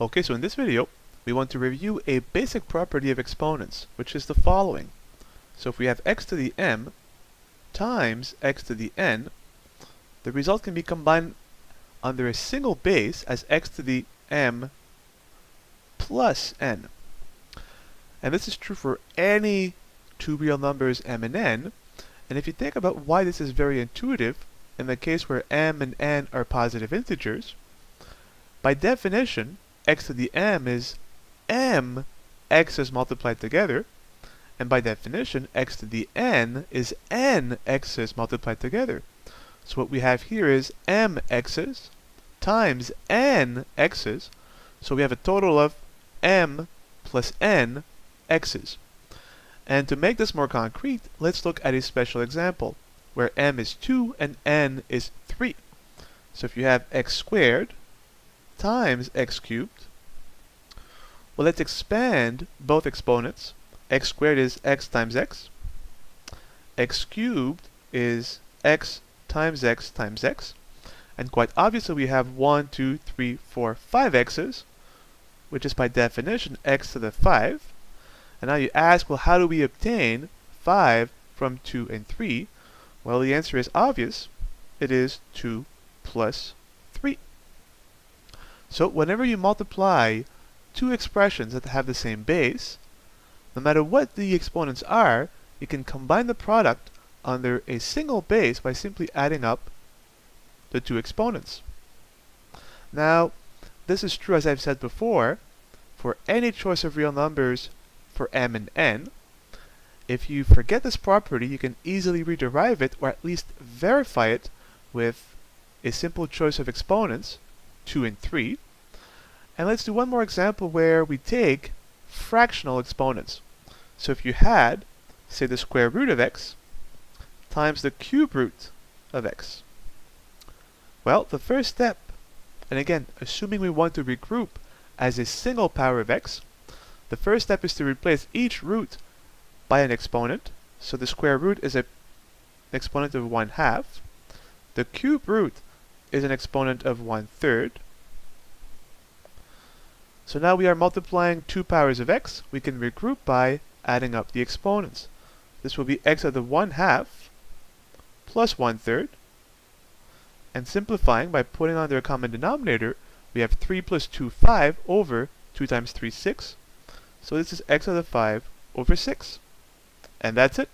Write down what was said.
Okay, so in this video, we want to review a basic property of exponents, which is the following. So if we have x to the m times x to the n, the result can be combined under a single base as x to the m plus n. And this is true for any two real numbers m and n. And if you think about why this is very intuitive, in the case where m and n are positive integers, by definition, x to the m is m x's multiplied together, and by definition, x to the n is n x's multiplied together. So what we have here is m x's times n x's, so we have a total of m plus n x's. And to make this more concrete, let's look at a special example, where m is 2 and n is 3. So if you have x squared times x cubed well, let's expand both exponents. x squared is x times x. x cubed is x times x times x. And quite obviously we have 1, 2, 3, 4, 5 x's, which is by definition x to the 5. And now you ask, well, how do we obtain 5 from 2 and 3? Well, the answer is obvious. It is 2 plus 3. So whenever you multiply two expressions that have the same base, no matter what the exponents are, you can combine the product under a single base by simply adding up the two exponents. Now, this is true as I've said before, for any choice of real numbers for m and n. If you forget this property, you can easily rederive it or at least verify it with a simple choice of exponents, 2 and 3. And let's do one more example where we take fractional exponents. So if you had, say, the square root of x times the cube root of x. Well, the first step, and again, assuming we want to regroup as a single power of x, the first step is to replace each root by an exponent. So the square root is a, an exponent of 1 half. The cube root is an exponent of 1 third. So now we are multiplying two powers of x. We can regroup by adding up the exponents. This will be x to the 1 half plus 1 third. And simplifying by putting on their common denominator, we have 3 plus 2, 5 over 2 times 3, 6. So this is x to the 5 over 6. And that's it.